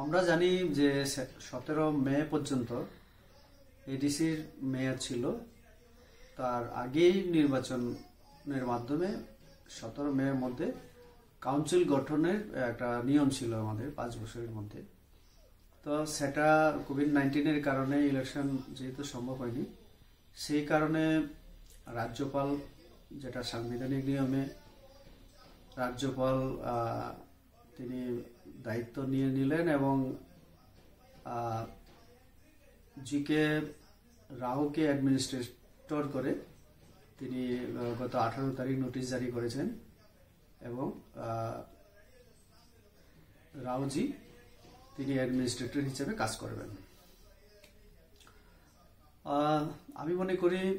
আমরা জানি যে সতেরো মে পর্যন্ত এডিসির মেয়াদ ছিল। তার আগেই নির্বাচনের মাধ্যমে সতেরো মেয়ের মধ্যে কাউন্সিল গঠনের একটা নিয়ম ছিল আমাদের পাঁচ বছরের মধ্যে। তো সেটা কোভিড নাইন্টিনের কারণে ইলেকশন যেহেতু সম্ভব হয়নি, সেই কারণে রাজ্যপাল, যেটা সাংবিধানিক নিয়মে, রাজ্যপাল তিনি দায়িত্ব নিয়ে নিলেন এবং জিকে রাহুকে অ্যাডমিনিস্ট্রেটর করে তিনি গত আঠারো তারিখ নোটিশ জারি করেছেন এবং রাওজি তিনি অ্যাডমিনিস্ট্রেটর হিসেবে কাজ করবেন। আমি মনে করি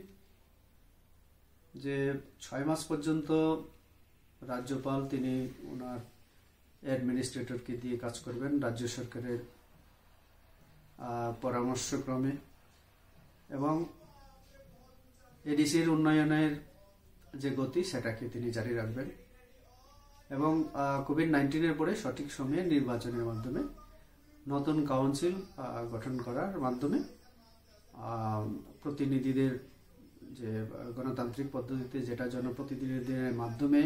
যে ছয় মাস পর্যন্ত রাজ্যপাল তিনি ওনার অ্যাডমিনিস্ট্রেটরকে দিয়ে কাজ করবেন রাজ্য সরকারের পরামর্শক্রমে এবং এডিসির উন্নয়নের যে গতি সেটাকে তিনি জারি রাখবেন এবং কোভিড নাইন্টিনের পরে সঠিক সময়ে নির্বাচনের মাধ্যমে নতুন কাউন্সিল গঠন করার মাধ্যমে প্রতিনিধিদের যে গণতান্ত্রিক পদ্ধতিতে যেটা জনপ্রতিনিধিদের মাধ্যমে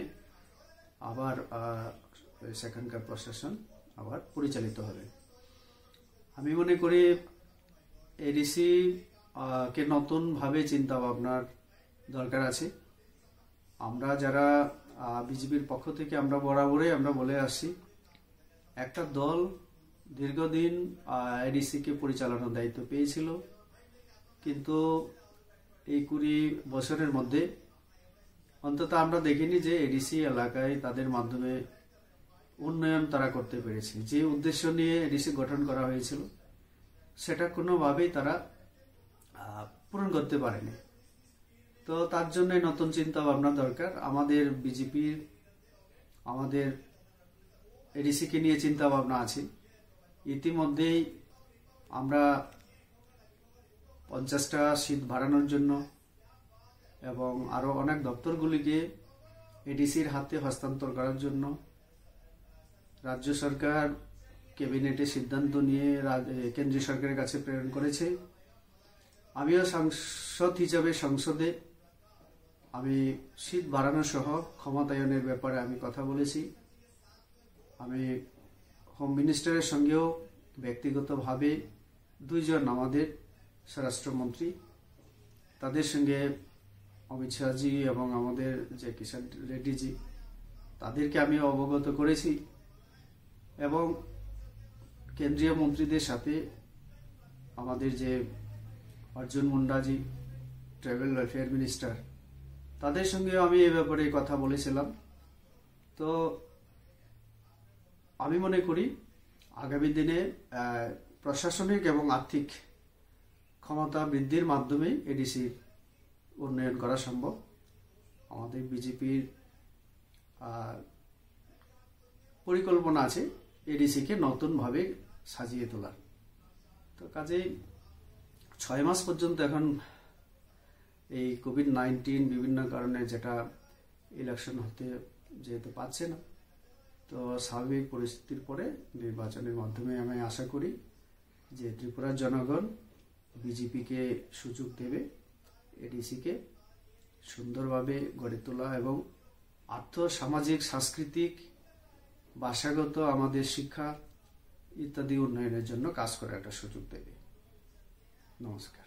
আবার সেখানকার প্রশাসন আবার পরিচালিত হবে। আমি মনে করি এডিসি কে নতুনভাবে চিন্তা ভাবনার দরকার আছে। আমরা যারা বিজেপির পক্ষ থেকে আমরা বরাবরই আমরা বলে আসছি, একটা দল দীর্ঘদিন এডিসিকে পরিচালনার দায়িত্ব পেয়েছিল, কিন্তু এই কুড়ি বছরের মধ্যে অন্তত আমরা দেখিনি যে এডিসি এলাকায় তাদের মাধ্যমে উন্নয়ন তারা করতে পেরেছে। যে উদ্দেশ্য নিয়ে এডিসি গঠন করা হয়েছিল, সেটা কোনোভাবেই তারা পূরণ করতে পারেনি। তো তার জন্য নতুন চিন্তা ভাবনা দরকার। আমাদের বিজেপির আমাদের এডিসিকে নিয়ে চিন্তা ভাবনা আছে। ইতিমধ্যেই আমরা পঞ্চাশটা সিট বাড়ানোর জন্য এবং আরও অনেক দপ্তরগুলিকে এডিসির হাতে হস্তান্তর করার জন্য রাজ্য সরকার ক্যাবিনেটে সিদ্ধান্ত নিয়ে কেন্দ্রীয় সরকারের কাছে প্রেরণ করেছে। আমিও সাংসদ হিসাবে সংসদে আমি শীত বাড়ানো সহ ক্ষমতায়নের ব্যাপারে আমি কথা বলেছি। আমি হোম মিনিস্টারের সঙ্গেও ব্যক্তিগতভাবে দুইজন আমাদের স্বরাষ্ট্রমন্ত্রী। তাদের সঙ্গে অমিত শাহজি এবং আমাদের যে কিষাণ রেড্ডিজি, তাদেরকে আমি অবগত করেছি। এবং কেন্দ্রীয় মন্ত্রীদের সাথে আমাদের যে অর্জুন মুন্ডাজি, ট্রাইবেল ওয়েলফেয়ার মিনিস্টার, তাদের সঙ্গেও আমি এ ব্যাপারে কথা বলেছিলাম। তো আমি মনে করি আগামী দিনে প্রশাসনিক এবং আর্থিক ক্ষমতা বৃদ্ধির মাধ্যমে এডিসির উন্নয়ন করা সম্ভব। আমাদের বিজেপির পরিকল্পনা আছে। এডিসিকে নতুনভাবে সাজিয়ে তোলার। তো কাজেই ছয় মাস পর্যন্ত এখন এই কোভিড নাইন্টিন বিভিন্ন কারণে যেটা ইলেকশন হতে যেহেতু পাচ্ছে না, তো স্বাভাবিক পরিস্থিতির পরে নির্বাচনের মাধ্যমে আমি আশা করি যে ত্রিপুরার জনগণ বিজেপিকে সুযোগ দেবে, এডিসিকে সুন্দরভাবে গড়ে তোলা এবং আর্থ সামাজিক সাংস্কৃতিক ভাষাগত আমাদের শিক্ষা ইত্যাদি উন্নয়নের জন্য কাজ করার একটা সুযোগ দেবে। নমস্কার।